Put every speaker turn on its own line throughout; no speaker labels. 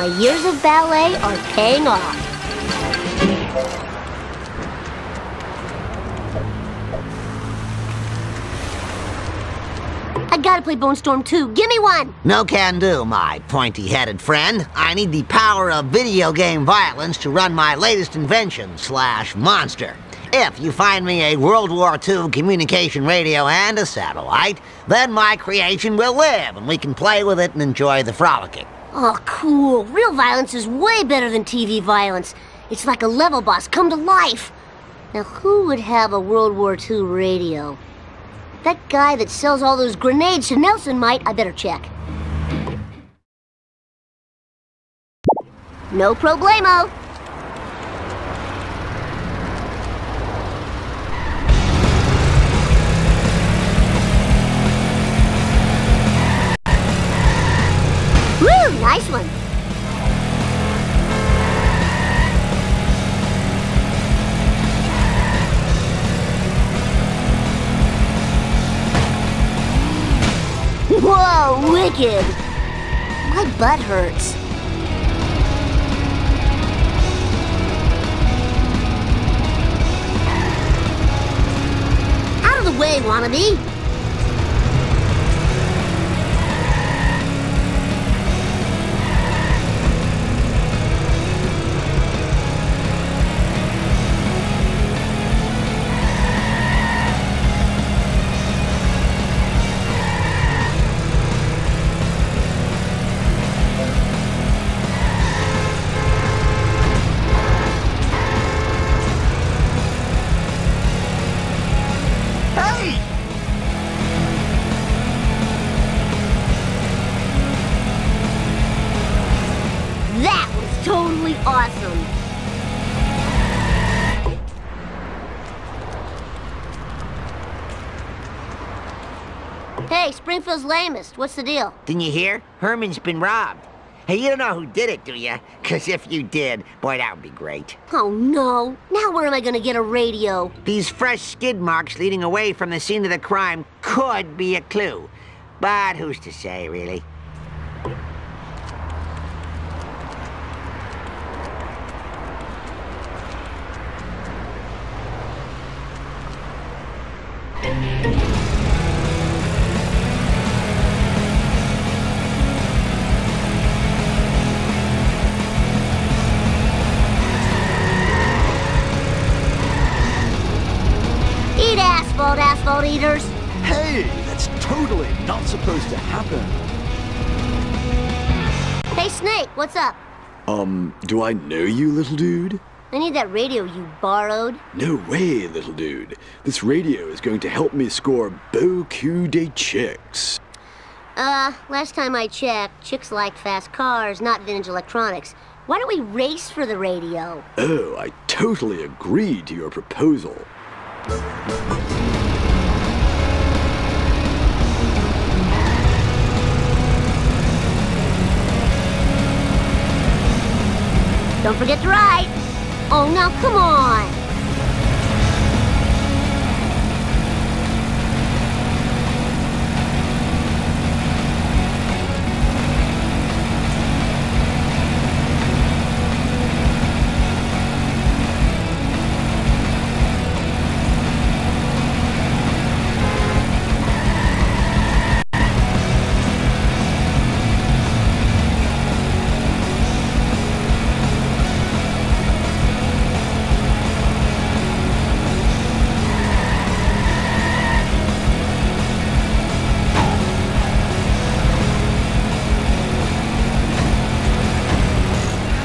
my years of ballet are paying off. I gotta play Bonestorm 2. Give me one!
No can do, my pointy-headed friend. I need the power of video game violence to run my latest invention slash monster. If you find me a World War II communication radio and a satellite, then my creation will live and we can play with it and enjoy the frolicking.
Oh, cool. Real violence is way better than TV violence. It's like a level boss come to life. Now, who would have a World War II radio? That guy that sells all those grenades to Nelson might. I better check. No problemo. Nice one. Whoa, wicked! My butt hurts. Out of the way, wannabe! Springfield's lamest. What's the deal?
Didn't you hear? Herman's been robbed. Hey, you don't know who did it, do you? Because if you did, boy, that would be great.
Oh no. Now where am I gonna get a radio?
These fresh skid marks leading away from the scene of the crime could be a clue. But who's to say, really?
What's up?
Um, do I know you, little dude?
I need that radio you borrowed.
No way, little dude. This radio is going to help me score beaucoup de chicks.
Uh, last time I checked, chicks like fast cars, not vintage electronics. Why don't we race for the radio?
Oh, I totally agree to your proposal.
Don't forget to write. Oh, now come on.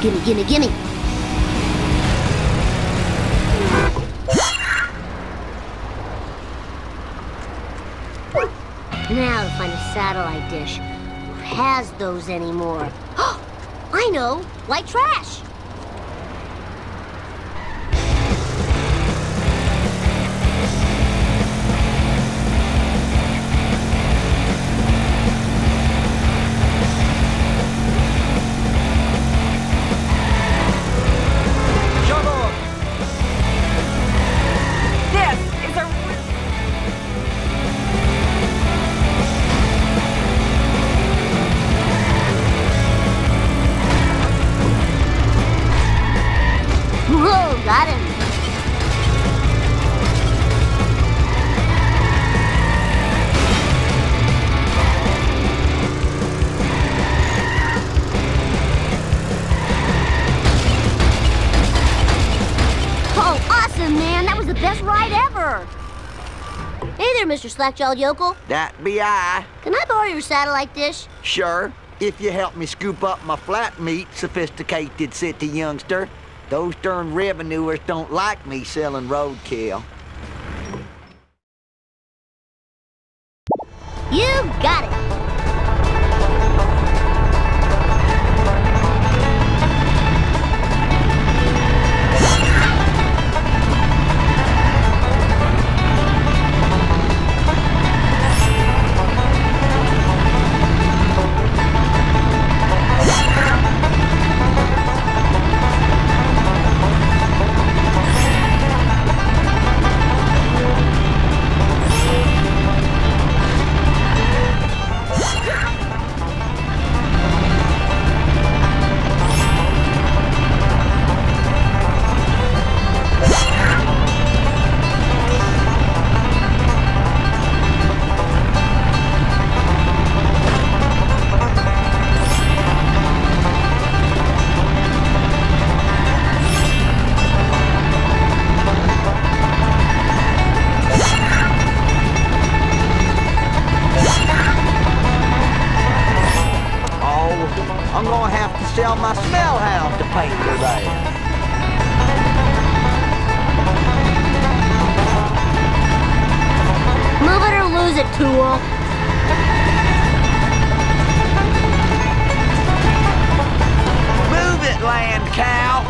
Gimme, gimme, gimme. Now to find a satellite dish. Who has those anymore? I know! White trash! Best ride ever! Hey there, Mr. Slackjawed Yokel.
That be I.
Can I borrow your satellite dish?
Sure, if you help me scoop up my flat meat, sophisticated city youngster. Those darn revenuers don't like me selling roadkill. Have my smell hound to paint her there.
Move it or lose it, tool.
Move it, land cow!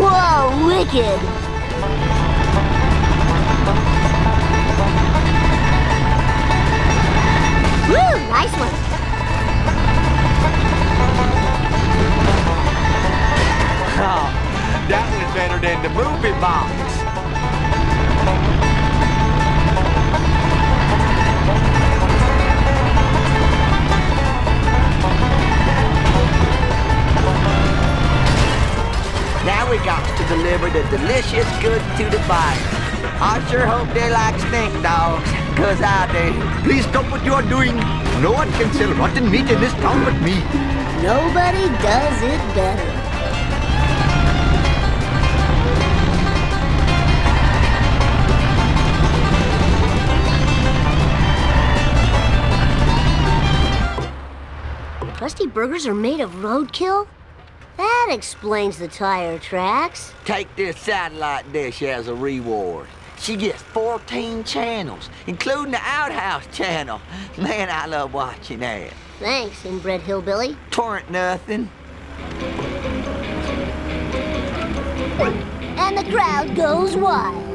Whoa, wicked. Nice one.
Oh, that was better than the movie box. Now we got to deliver the delicious goods to the buyer. I sure hope they like stink dogs, cause I do. Please stop what you are doing. No one can sell rotten meat in this town but me.
Nobody does it better. Krusty Burgers are made of roadkill? That explains the tire tracks.
Take this satellite dish as a reward. She gets 14 channels, including the outhouse channel. Man, I love watching that.
Thanks, inbred hillbilly.
Torrent nothing.
And the crowd goes wild.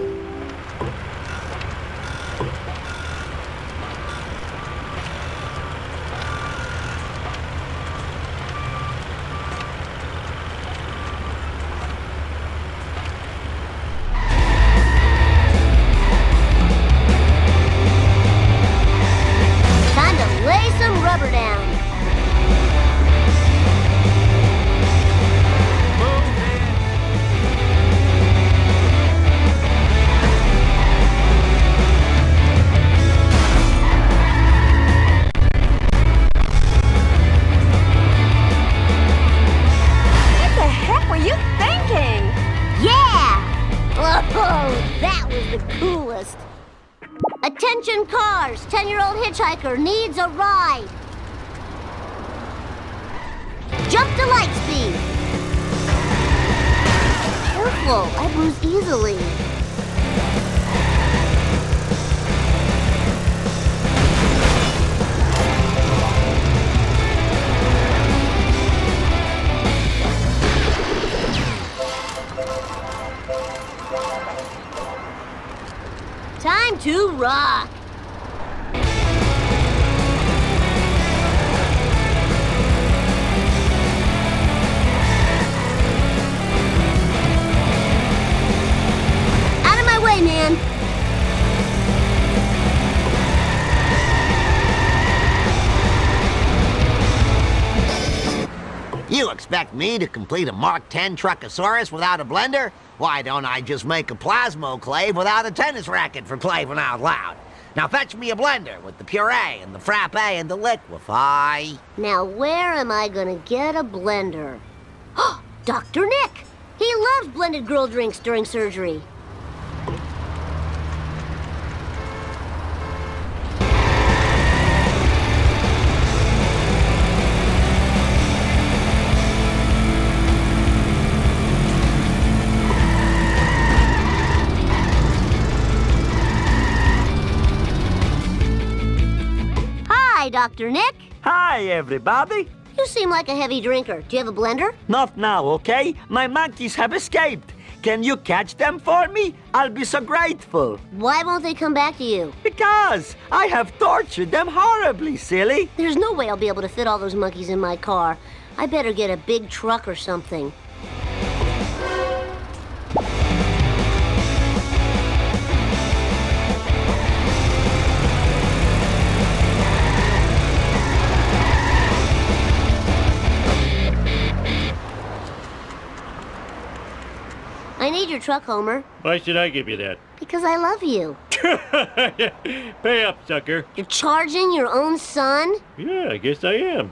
Attention cars! 10-year-old hitchhiker needs a ride. Jump to light speed. Careful, I bruise easily. Time
expect me to complete a Mark 10 Truckosaurus without a blender? Why don't I just make a plasmoclave without a tennis racket for playing out loud?
Now fetch me a blender with the puree and the frappe and the liquefy.
Now, where am I gonna get a blender? Dr. Nick! He loves blended girl drinks during surgery. Dr. Nick.
Hi, everybody.
You seem like a heavy drinker. Do you have a blender?
Not now, okay? My monkeys have escaped. Can you catch them for me? I'll be so grateful.
Why won't they come back to you?
Because I have tortured them horribly, silly.
There's no way I'll be able to fit all those monkeys in my car. I better get a big truck or something. I need your truck, Homer,
Why should I give you that?
because I love you.
Pay up, sucker.
You're charging your own son?
Yeah, I guess I am.